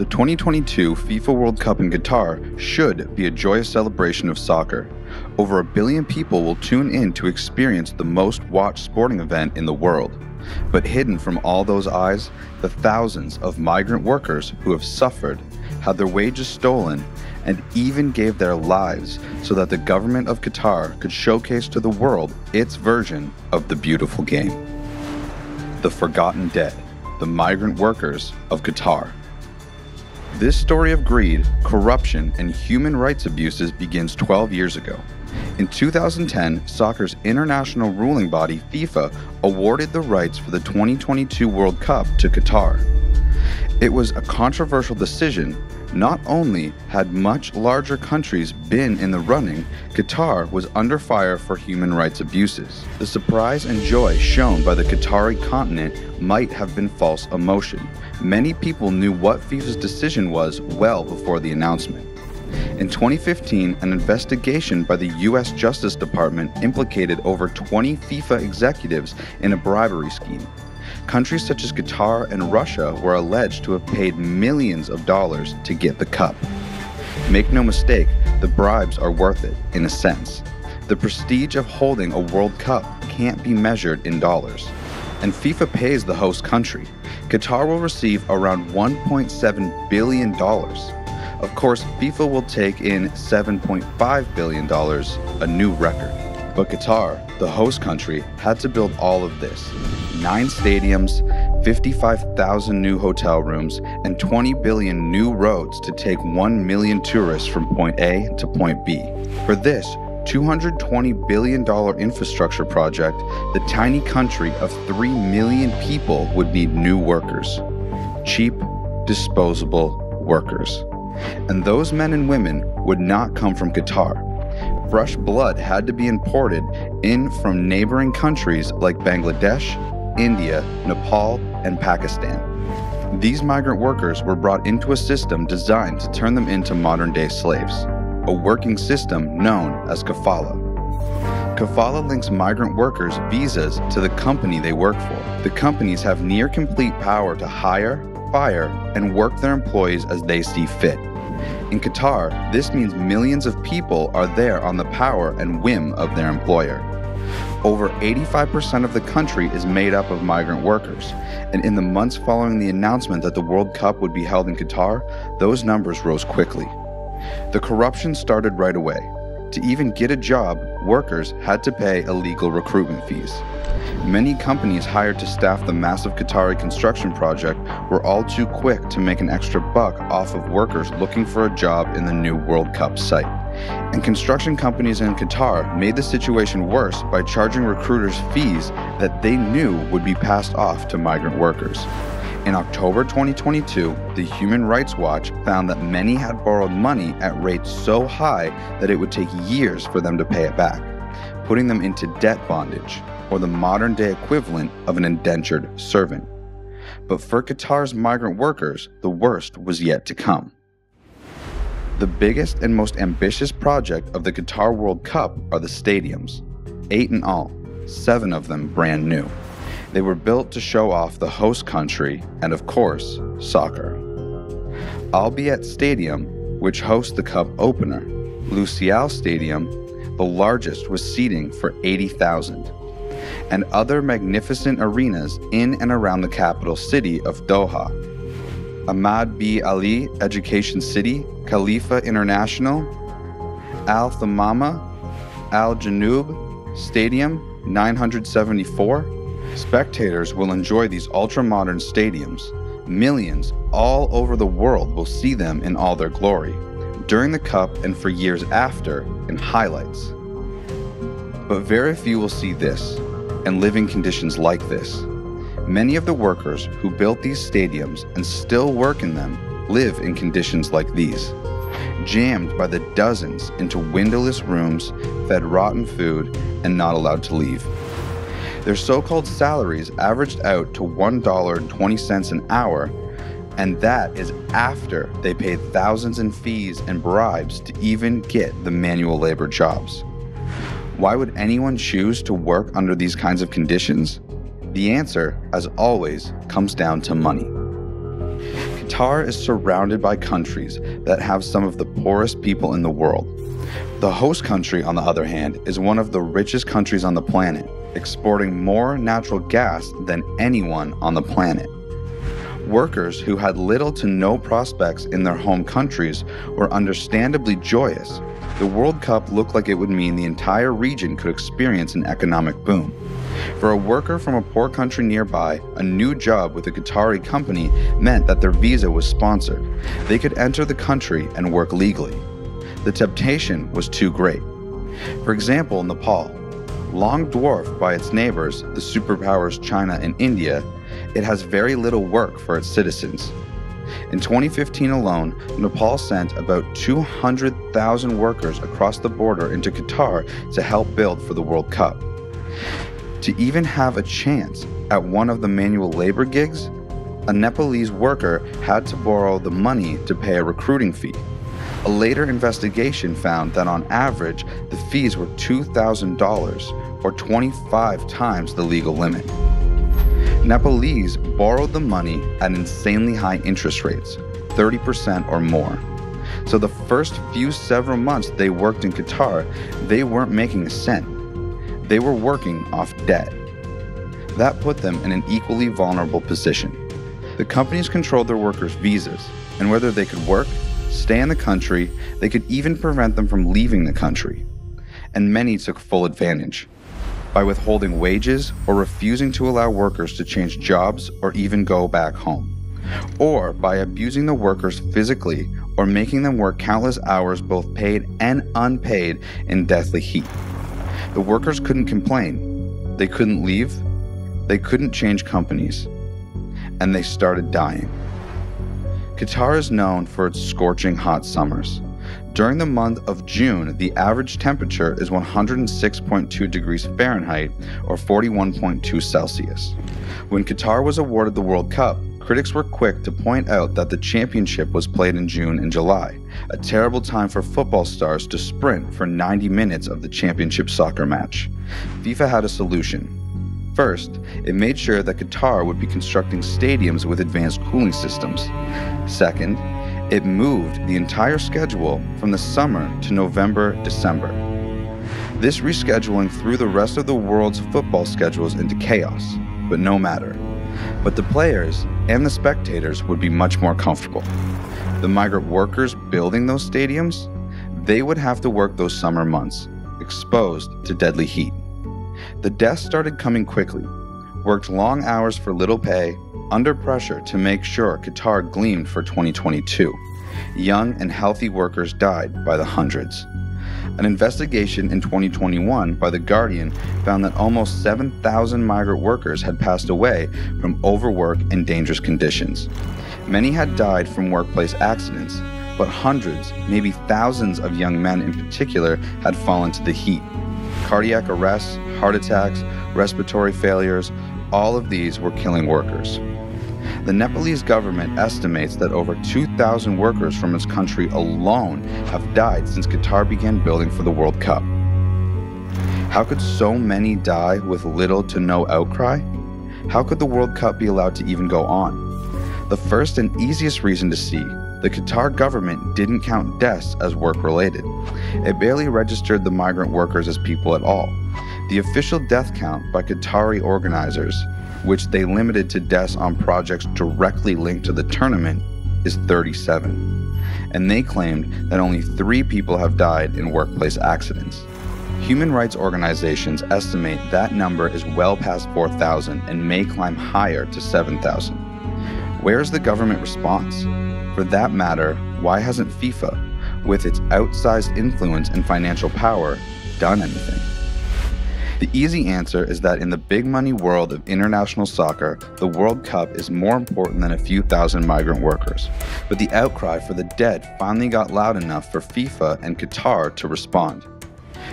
The 2022 FIFA World Cup in Qatar should be a joyous celebration of soccer. Over a billion people will tune in to experience the most watched sporting event in the world. But hidden from all those eyes, the thousands of migrant workers who have suffered, had their wages stolen, and even gave their lives so that the government of Qatar could showcase to the world its version of the beautiful game. The Forgotten Dead, the migrant workers of Qatar. This story of greed, corruption, and human rights abuses begins 12 years ago. In 2010, soccer's international ruling body, FIFA, awarded the rights for the 2022 World Cup to Qatar. It was a controversial decision. Not only had much larger countries been in the running, Qatar was under fire for human rights abuses. The surprise and joy shown by the Qatari continent might have been false emotion. Many people knew what FIFA's decision was well before the announcement. In 2015, an investigation by the U.S. Justice Department implicated over 20 FIFA executives in a bribery scheme. Countries such as Qatar and Russia were alleged to have paid millions of dollars to get the cup. Make no mistake, the bribes are worth it, in a sense. The prestige of holding a World Cup can't be measured in dollars. And FIFA pays the host country. Qatar will receive around $1.7 billion. Of course, FIFA will take in $7.5 billion, a new record. But Qatar, the host country, had to build all of this nine stadiums, 55,000 new hotel rooms, and 20 billion new roads to take 1 million tourists from point A to point B. For this, $220 billion infrastructure project, the tiny country of 3 million people would need new workers. Cheap, disposable workers. And those men and women would not come from Qatar fresh blood had to be imported in from neighboring countries like Bangladesh, India, Nepal, and Pakistan. These migrant workers were brought into a system designed to turn them into modern day slaves, a working system known as kafala. Kafala links migrant workers' visas to the company they work for. The companies have near complete power to hire, fire, and work their employees as they see fit. In Qatar, this means millions of people are there on the power and whim of their employer. Over 85% of the country is made up of migrant workers, and in the months following the announcement that the World Cup would be held in Qatar, those numbers rose quickly. The corruption started right away. To even get a job, workers had to pay illegal recruitment fees. Many companies hired to staff the massive Qatari construction project were all too quick to make an extra buck off of workers looking for a job in the new World Cup site. And construction companies in Qatar made the situation worse by charging recruiters fees that they knew would be passed off to migrant workers. In October 2022, the Human Rights Watch found that many had borrowed money at rates so high that it would take years for them to pay it back, putting them into debt bondage, or the modern day equivalent of an indentured servant. But for Qatar's migrant workers, the worst was yet to come. The biggest and most ambitious project of the Qatar World Cup are the stadiums, eight in all, seven of them brand new. They were built to show off the host country and, of course, soccer. Al Stadium, which hosts the Cup opener, Lusail Stadium, the largest, was seating for 80,000 and other magnificent arenas in and around the capital city of Doha. Ahmad bin Ali Education City, Khalifa International, Al Thumama, Al Janoub Stadium 974. Spectators will enjoy these ultra modern stadiums. Millions all over the world will see them in all their glory, during the Cup and for years after, in highlights. But very few will see this and living conditions like this. Many of the workers who built these stadiums and still work in them live in conditions like these jammed by the dozens into windowless rooms, fed rotten food, and not allowed to leave. Their so called salaries averaged out to $1.20 an hour, and that is after they paid thousands in fees and bribes to even get the manual labor jobs. Why would anyone choose to work under these kinds of conditions? The answer, as always, comes down to money. Qatar is surrounded by countries that have some of the poorest people in the world. The host country, on the other hand, is one of the richest countries on the planet, exporting more natural gas than anyone on the planet. Workers who had little to no prospects in their home countries were understandably joyous. The World Cup looked like it would mean the entire region could experience an economic boom. For a worker from a poor country nearby, a new job with a Qatari company meant that their visa was sponsored. They could enter the country and work legally. The temptation was too great. For example, Nepal, long dwarfed by its neighbors, the superpowers China and India, it has very little work for its citizens. In 2015 alone, Nepal sent about 200,000 workers across the border into Qatar to help build for the World Cup. To even have a chance at one of the manual labor gigs, a Nepalese worker had to borrow the money to pay a recruiting fee. A later investigation found that on average, the fees were $2,000 or 25 times the legal limit. Nepalese borrowed the money at insanely high interest rates, 30% or more. So the first few several months they worked in Qatar, they weren't making a cent. They were working off debt. That put them in an equally vulnerable position. The companies controlled their workers' visas and whether they could work, stay in the country, they could even prevent them from leaving the country. And many took full advantage by withholding wages or refusing to allow workers to change jobs or even go back home, or by abusing the workers physically or making them work countless hours, both paid and unpaid, in deathly heat. The workers couldn't complain, they couldn't leave, they couldn't change companies, and they started dying. Qatar is known for its scorching hot summers. During the month of June, the average temperature is 106.2 degrees Fahrenheit or 41.2 Celsius. When Qatar was awarded the World Cup, critics were quick to point out that the championship was played in June and July, a terrible time for football stars to sprint for 90 minutes of the championship soccer match. FIFA had a solution. First, it made sure that Qatar would be constructing stadiums with advanced cooling systems. Second, it moved the entire schedule from the summer to November December. This rescheduling threw the rest of the world's football schedules into chaos, but no matter. But the players and the spectators would be much more comfortable. The migrant workers building those stadiums, they would have to work those summer months, exposed to deadly heat. The deaths started coming quickly, worked long hours for little pay, under pressure to make sure Qatar gleamed for 2022. Young and healthy workers died by the hundreds. An investigation in 2021 by The Guardian found that almost 7,000 migrant workers had passed away from overwork and dangerous conditions. Many had died from workplace accidents, but hundreds, maybe thousands of young men in particular had fallen to the heat. Cardiac arrests, heart attacks, respiratory failures, all of these were killing workers. The Nepalese government estimates that over 2,000 workers from its country alone have died since Qatar began building for the World Cup. How could so many die with little to no outcry? How could the World Cup be allowed to even go on? The first and easiest reason to see the Qatar government didn't count deaths as work related. It barely registered the migrant workers as people at all. The official death count by Qatari organizers which they limited to deaths on projects directly linked to the tournament, is 37. And they claimed that only three people have died in workplace accidents. Human rights organizations estimate that number is well past 4,000 and may climb higher to 7,000. Where's the government response? For that matter, why hasn't FIFA, with its outsized influence and financial power, done anything? The easy answer is that in the big money world of international soccer, the World Cup is more important than a few thousand migrant workers. But the outcry for the dead finally got loud enough for FIFA and Qatar to respond.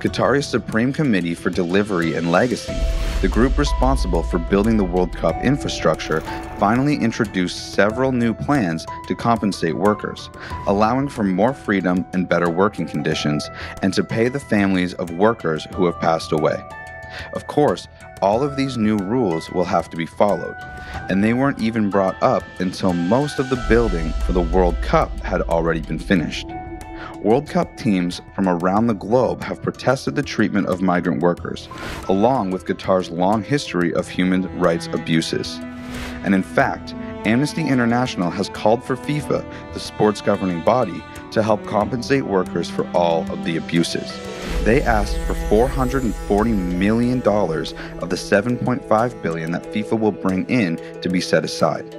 Qatar's Supreme Committee for Delivery and Legacy, the group responsible for building the World Cup infrastructure, finally introduced several new plans to compensate workers, allowing for more freedom and better working conditions, and to pay the families of workers who have passed away. Of course, all of these new rules will have to be followed, and they weren't even brought up until most of the building for the World Cup had already been finished. World Cup teams from around the globe have protested the treatment of migrant workers, along with Qatar's long history of human rights abuses. And in fact, Amnesty International has called for FIFA, the sports governing body, to help compensate workers for all of the abuses. They asked for $440 million of the 7.5 billion that FIFA will bring in to be set aside.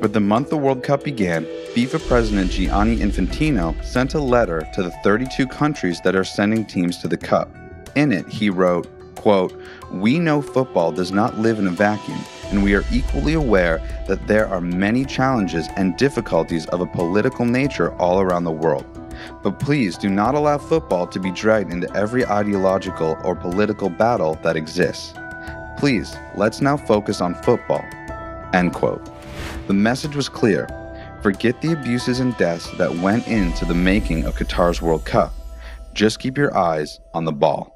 But the month the World Cup began, FIFA President Gianni Infantino sent a letter to the 32 countries that are sending teams to the Cup. In it, he wrote, quote, We know football does not live in a vacuum, and we are equally aware that there are many challenges and difficulties of a political nature all around the world. But please do not allow football to be dragged into every ideological or political battle that exists. Please, let's now focus on football. End quote. The message was clear. Forget the abuses and deaths that went into the making of Qatar's World Cup. Just keep your eyes on the ball.